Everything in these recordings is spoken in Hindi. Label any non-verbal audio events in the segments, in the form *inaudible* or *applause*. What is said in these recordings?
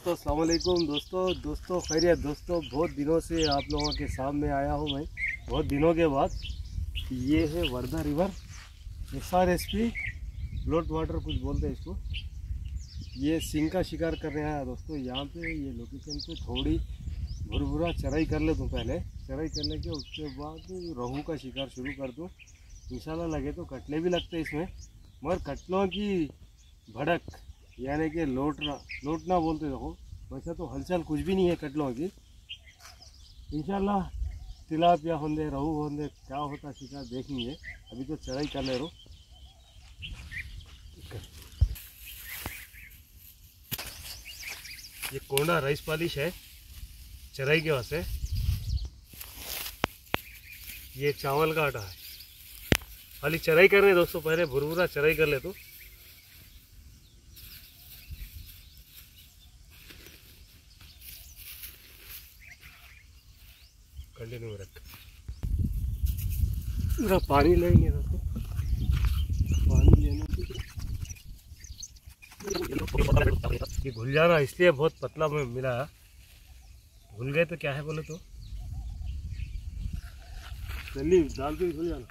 दोस्तों अस्सलाम वालेकुम दोस्तों दोस्तों, खैरियत। दोस्तों, बहुत दिनों से आप लोगों के सामने आया हूँ मैं। बहुत दिनों के बाद ये है Wardha river. S R S P float water कुछ बोलते हैं इसको। ये सिंह का शिकार कर रहे हैं दोस्तों। यहाँ पे ये लोकेशन पे थोड़ी भुरभुरा चराई कर ले दूँ पहले। चराई करने के उसके बाद रोहू का शिकार शुरू कर दूँ। इंशाल्लाह लगे तो कटले भी लगते हैं इसमें। मगर कटलों की भड़क यानी कि लौटना लौटना बोलते देखो। वैसा तो हलचल कुछ भी नहीं है कटलों की। इंशाल्लाह तिलापिया होंगे रहू होंगे क्या होता शिकार देखेंगे। अभी तो चढ़ाई कर ले रहो। ये कोंडा राइस पॉलिश है चराई के वास्ते। ये चावल का आटा है। खाली चराई करने दोस्तों, पहले भुरभुरा चराई कर ले तो। कंटिन्यू रख। पूरा पानी लेंगे पानी लेने ये घुल जाना इसलिए बहुत पतला में मिला। भूल घुल गए तो क्या है बोले तो? जल्दी डाल के घुल जाना।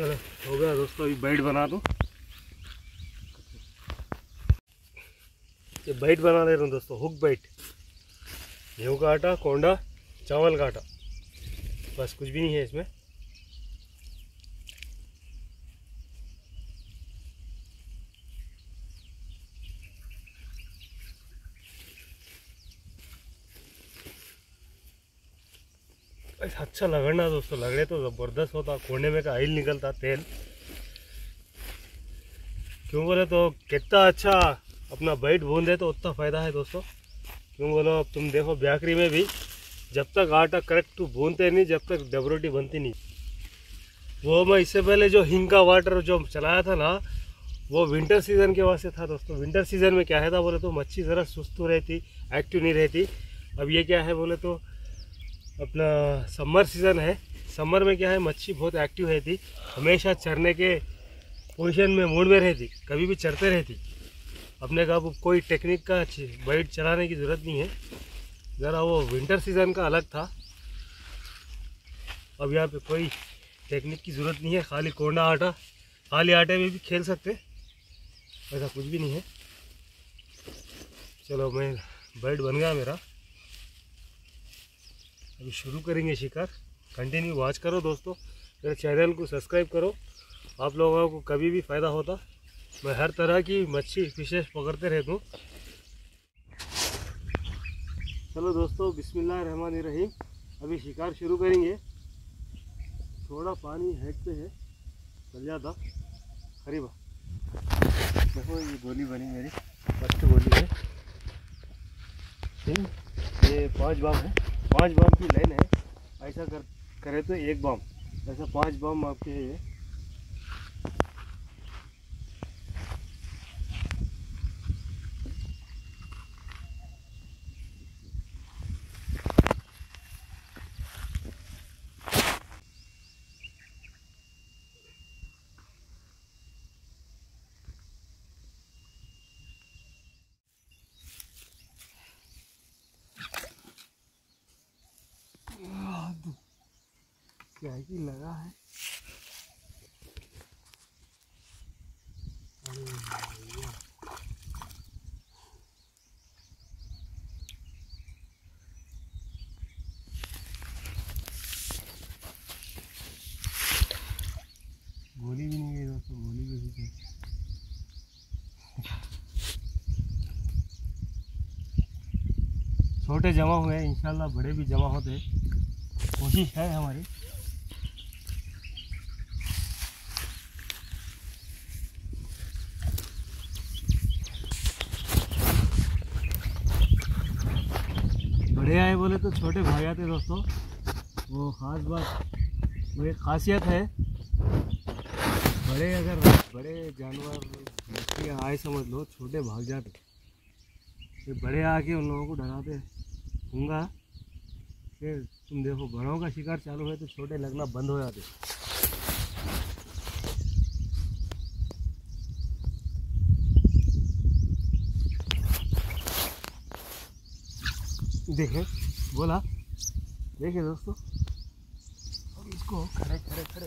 चलो, हो गया दोस्तों, अभी बैट बना दूँ। ये बैट बना ले रहा हूँ दोस्तों, हुक बैट। गेहूँ का आटा, कोंडा, चावल का आटा। बस कुछ भी नहीं है इसमें। अच्छा लगना दोस्तों लगड़े तो ज़बरदस्त होता, कोने में का आइल निकलता तेल। क्यों बोले तो कितना अच्छा अपना बैट बूंदे तो उतना फ़ायदा है दोस्तों। क्यों बोलो, अब तुम देखो ब्याकरी में भी, जब तक आटा करेक्ट भूनते नहीं, जब तक डबरोटी बनती नहीं। वो मैं इससे पहले जो हिंग का वाटर जो चलाया था ना, वो विंटर सीज़न के वास्ते था दोस्तों। विंटर सीज़न में क्या है था बोले तो मच्छी ज़रा सुस्त रहती एक्टिव नहीं रहती। अब ये क्या है बोले तो अपना समर सीज़न है। समर में क्या है, मच्छी बहुत एक्टिव रहती, हमेशा चरने के पोजीशन में मूड में रहती, कभी भी चरते रहती। अपने का अब कोई टेक्निक का बाइट चलाने की ज़रूरत नहीं है। ज़रा वो विंटर सीज़न का अलग था। अब यहाँ पे कोई टेक्निक की ज़रूरत नहीं है, खाली कोंडा आटा, खाली आटे में भी खेल सकते। ऐसा कुछ भी नहीं है। चलो मैं बैट बन गया मेरा। अभी शुरू करेंगे शिकार। कंटिन्यू वॉच करो दोस्तों। मेरे चैनल को सब्सक्राइब करो। आप लोगों को कभी भी फ़ायदा होता। मैं हर तरह की मच्छी फिशेस पकड़ते रहता हूँ। चलो दोस्तों, बिस्मिल्लाह रहमान रहीम। अभी शिकार शुरू करेंगे। थोड़ा पानी हेड पे है। चल जाता। खरीबा देखो, ये गोली बनी मेरी। फ़र्स्ट गोली है। ये पाँच बाम है। पाँच बम की लाइन है। ऐसा कर, करें तो एक बम ऐसा पाँच बम आपके क्या ही लगा है। गोली भी नहीं गई दोस्तों गोली भी नहीं गई। छोटे जमा हुए हैं, इंशाल्लाह बड़े भी जमा होते कोशिश है हमारी। बड़े आए बोले तो छोटे भाग जाते दोस्तों। वो ख़ास बात, वो एक खासियत है। बड़े अगर, बड़े जानवर आए समझ लो, छोटे भाग जाते। फिर बड़े आके उन लोगों को डराते होंगे फिर तुम देखो, बड़ों का शिकार चालू है तो छोटे लगना बंद हो जाते। देखे बोला। देखिए दोस्तों। अब इसको खड़े खड़े खड़े।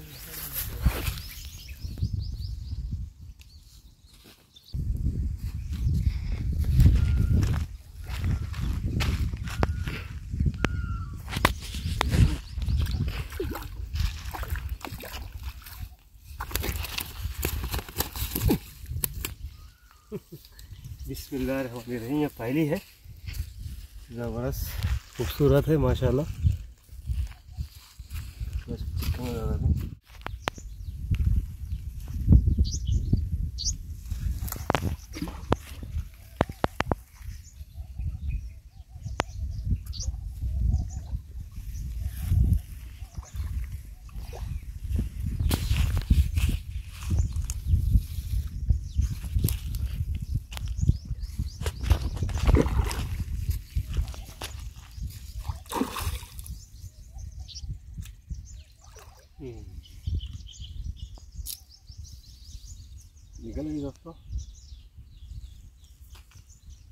*laughs* बिस्मिल्लाह रही है पहली है। ज़बरदस्त खूबसूरत है माशाल्लाह।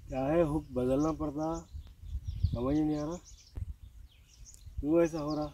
क्या है? हुक बदलना पड़ता। समझ नहीं आ रहा। क्यों ऐसा हो रहा?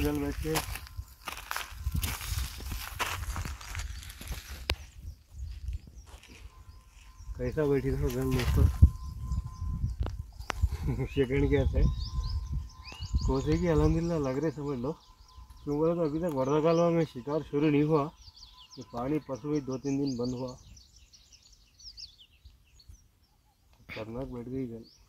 गल बैठे कैसा बैठी था गन दोस्तों? *laughs* सेकंड क्या थे? कोसे की अलहमदिल्ला लग रहे समझ लो। क्यों बोले तो अभी तक वर्धा कालवा में शिकार शुरू नहीं हुआ। तो पानी परसों ही दो तीन दिन बंद हुआ। खतरनाक बैठ गई गन।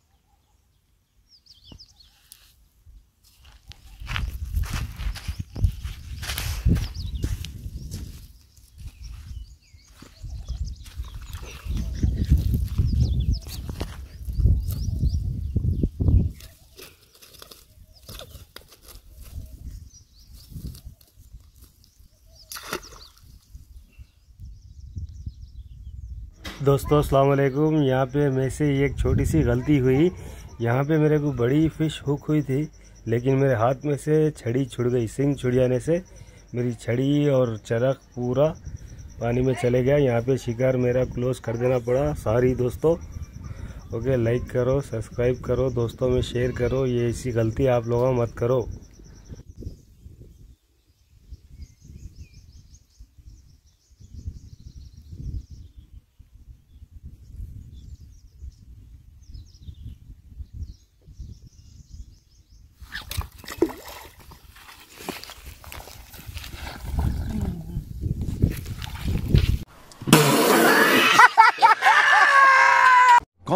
दोस्तों अस्सलाम यहाँ पे मेरे से एक छोटी सी गलती हुई। यहाँ पे मेरे को बड़ी फ़िश हुक हुई थी, लेकिन मेरे हाथ में से छड़ी छुड़ गई। सिंग छुड़ जाने से मेरी छड़ी और चरख पूरा पानी में चले गया। यहाँ पे शिकार मेरा क्लोज कर देना पड़ा। सारी दोस्तों। ओके, लाइक करो, सब्सक्राइब करो, दोस्तों में शेयर करो। ये ऐसी गलती आप लोगों मत करो।